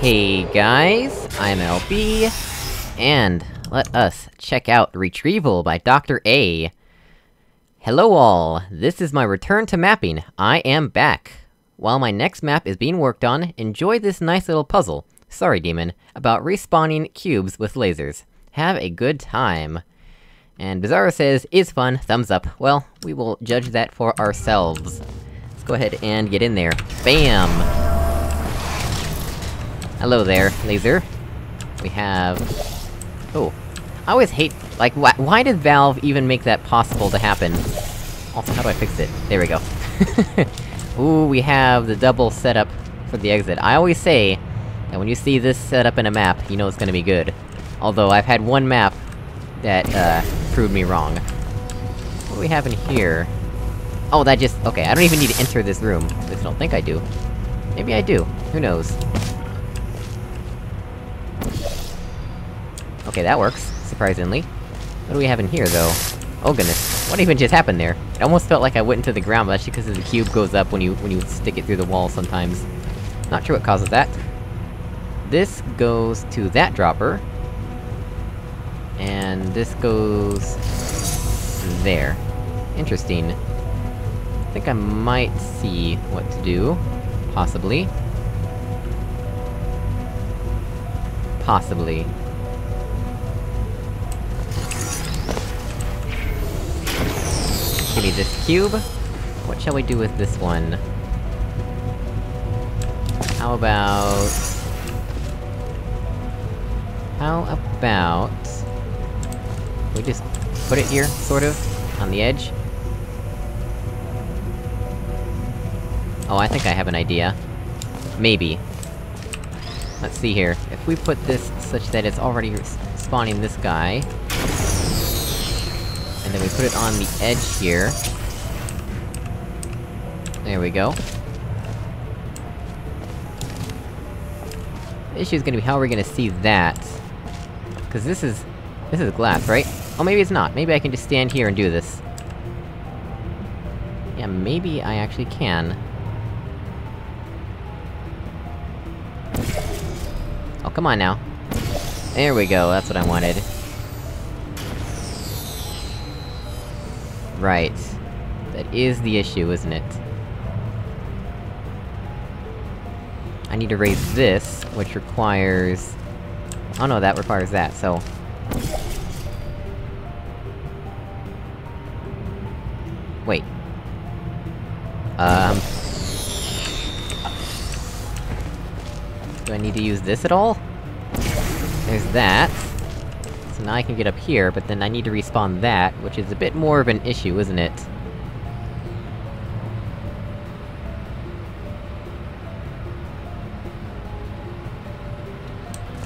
Hey guys, I'm LB, and let us check out Retrieval by Dr. A. Hello all, this is my return to mapping, I am back! While my next map is being worked on, enjoy this nice little puzzle, sorry demon, about respawning cubes with lasers. Have a good time! And Bizarro says, is fun, thumbs up. Well, we will judge that for ourselves. Let's go ahead and get in there. BAM! Hello there, laser. We have... Oh. I always hate- like, wh why did Valve even make that possible to happen? Also, how do I fix it? There we go. Ooh, we have the double setup for the exit. I always say that when you see this setup in a map, you know it's gonna be good. Although, I've had one map that, uh, proved me wrong. What do we have in here? Oh, that just- okay, I don't even need to enter this room. At least I don't think I do. Maybe I do. Who knows? Okay, that works, surprisingly. What do we have in here, though? Oh goodness, what even just happened there? It almost felt like I went into the ground, but that's because the cube goes up when you- when you stick it through the wall sometimes. Not sure what causes that. This goes to that dropper. And this goes... there. Interesting. I think I might see what to do. Possibly. Possibly. Give me this cube. What shall we do with this one? How about... How about... We just put it here, sort of? On the edge? Oh, I think I have an idea. Maybe. Let's see here. If we put this such that it's already spawning this guy... Then we put it on the edge here... There we go. The issue is gonna be how are we gonna see that? Cause this is... This is glass, right? Oh, maybe it's not. Maybe I can just stand here and do this. Yeah, maybe I actually can. Oh, come on now. There we go, that's what I wanted. Right. That is the issue, isn't it? I need to raise this, which requires... Oh no, that requires that, so... Wait. Um... Do I need to use this at all? There's that. So now I can get up here, but then I need to respawn that, which is a bit more of an issue, isn't it?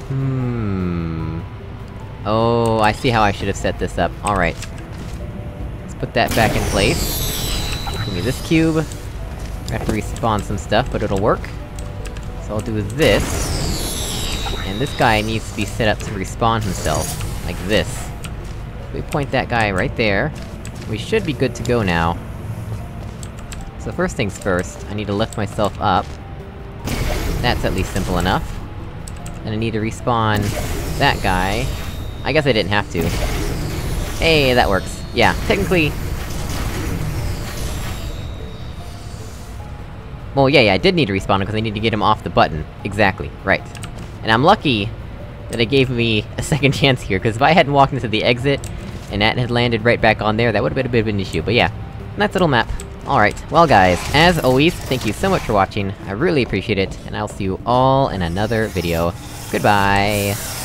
Hmm... Oh, I see how I should have set this up. Alright. Let's put that back in place. Give me this cube. I have to respawn some stuff, but it'll work. So I'll do this. And this guy needs to be set up to respawn himself. Like this. We point that guy right there. We should be good to go now. So first things first, I need to lift myself up. That's at least simple enough. And I need to respawn... that guy. I guess I didn't have to. Hey, that works. Yeah, technically... Well, yeah, yeah, I did need to respawn because I need to get him off the button. Exactly, right. And I'm lucky that it gave me a second chance here, because if I hadn't walked into the exit, and that had landed right back on there, that would've been a bit of an issue, but yeah. Nice little map. Alright, well guys, as always, thank you so much for watching, I really appreciate it, and I'll see you all in another video. Goodbye!